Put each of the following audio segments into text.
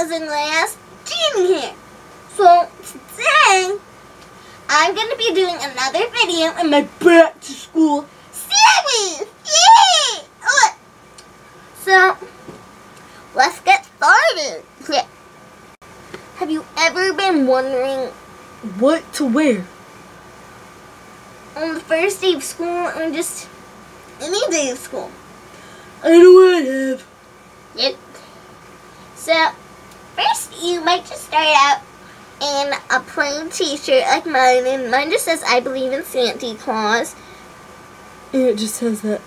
cousin Lance Jean here. So today, I'm gonna be doing another video in my back to school series. Yay! Look. So let's get started. Yeah. Have you ever been wondering What to wear? on the first day of school or just any day of school? I know I have. Yep. So, first you might just start out in a plain t-shirt like mine, and mine just says, I believe in Santa Claus. And it just says that.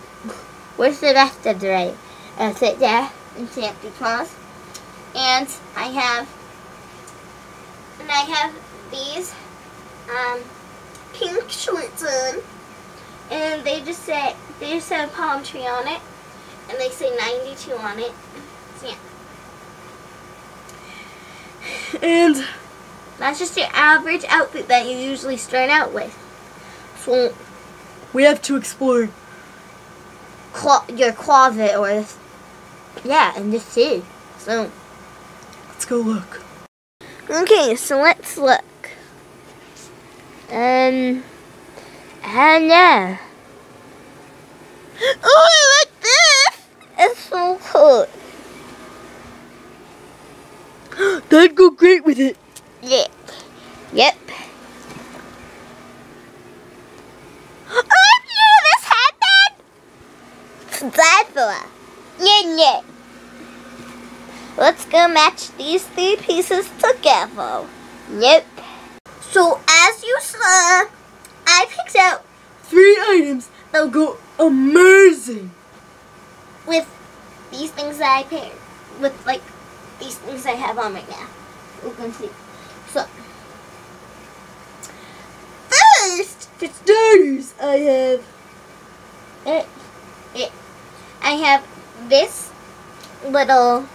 Where's the rest of the right? Uh, sit there in Santa Claus. And I have, and I have these, um, pink shorts on. And they just say, they just have a palm tree on it. And they say 92 on it. Yeah. And That's just your average outfit that you usually start out with. So, we have to explore. clo- your closet or, yeah, and this too. So, Let's go look. okay, so let's look. Um, I don't. Oh, I like this! It's so cool. That'd go great with it. Yep. Oh, I this headband! Dracula. Yeah, yeah. Let's go match these three pieces together. Yep. So, as you saw, I picked out Three items that'll go amazing. with these things that I paired. With, like, these things I have on right now. You can see. So, For starters, I have. it, it, I have this little,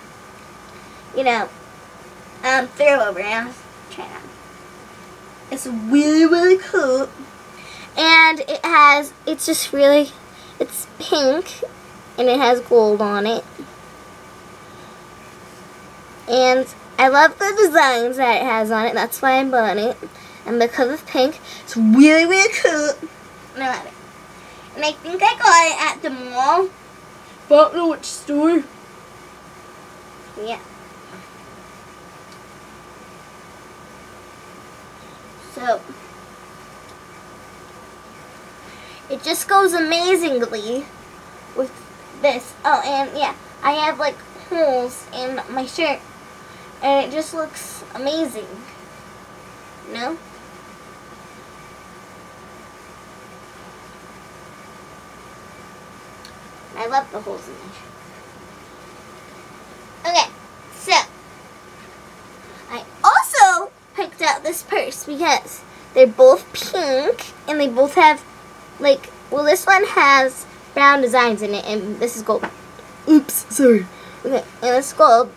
you know, um, throwover. I'll try it on. It's really, really cool. And it has, it's just really, it's pink and it has gold on it. And I love the designs that it has on it. That's why I bought it. And because it's pink, it's really, really cool. And I love it. And I think I got it at the mall. But I don't know which store. Yeah. So it just goes amazingly with this. Oh, and yeah, I have like holes in my shirt, and it just looks amazing. No. I love the holes in shirt. Okay, so I also picked out this purse because they're both pink and they both have like well this one has brown designs in it and this is gold. Oops, sorry. Okay, and it's gold.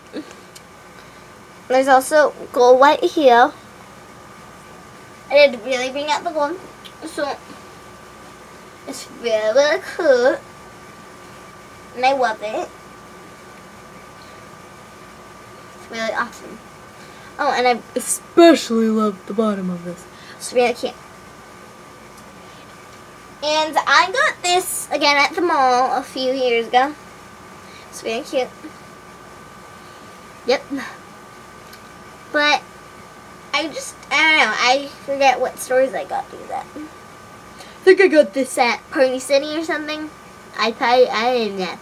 There's also gold white here. I did really bring out the gold. So it's really, really cool. And I love it. It's really awesome. Oh, and I Especially love the bottom of this. it's really cute. And I got this again at the mall a few years ago. It's really cute. Yep. But I just I don't know. I forget what stores I got these at. I think I got this. At Party City or something. I probably I didn't know.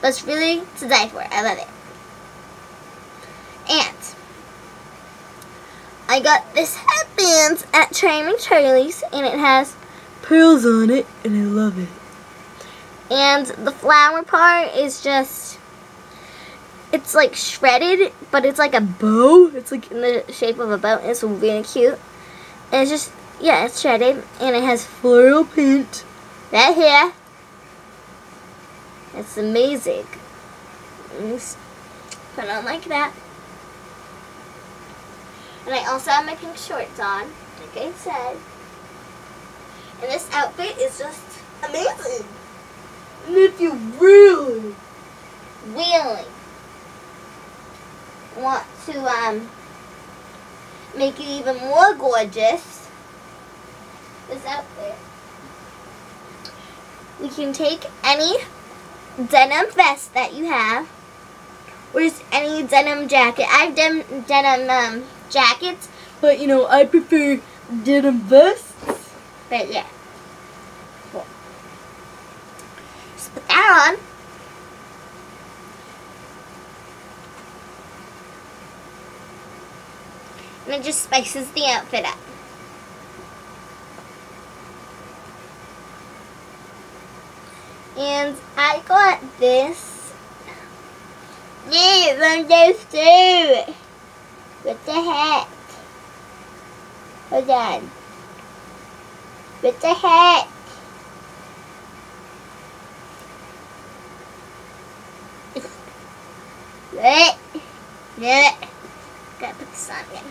But it's really to die for. I love it. And I got this headband at Charming Charlie's and it has Pearls on it, and I love it. And the flower part is just, it's like shredded, but it's like a bow. It's like in the shape of a bow. and It's really cute. And it's just, yeah, it's shredded. And it has Floral paint. that here. It's amazing. Put it on like that. And I also have my pink shorts on, like I said. And this outfit is just amazing. And if you really, Really. want to um make it even more gorgeous, this outfit, we can take any denim vest that you have, or just any denim jacket. I have dem- denim um, jackets, But you know, I prefer denim vests. but yeah. Cool. Just put that on. And it just spices the outfit up. And I got this. Yeah, from those two. With the heck? Hold on. With the heck? What? No. Gotta put this on again.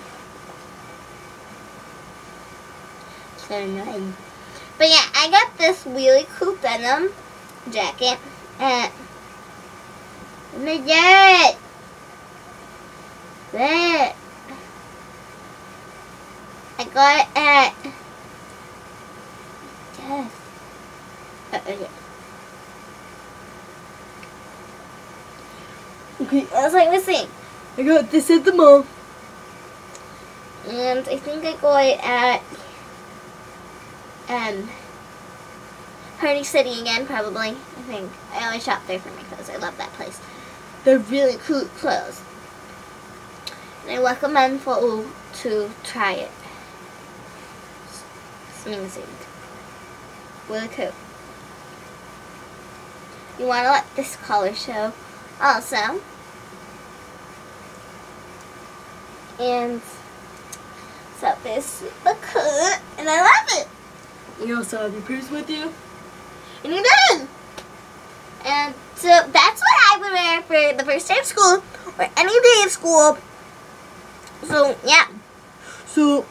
So annoying. But yeah, I got this really cool denim jacket at my dad. That. I got it at Yes. Uh, okay. Okay, I was like missing. I got this at the mall. And I think I got it at um Party City again, probably. I think. I always shop there for my clothes. I love that place. They're really cool clothes. And I recommend for all to try it. It's amazing. Really cool. You want to let this color show also. And so this super cool and I love it. You also have your purse with you. And you did. And so that's what I would wear for the first day of school or any day of school. So yeah, So,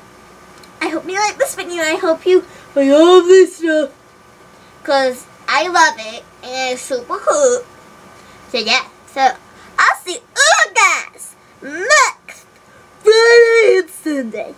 I hope you like this video. I hope you, I love this stuff. cause I love it and it's super cool. So yeah, so I'll see you guys next Friday and Sunday.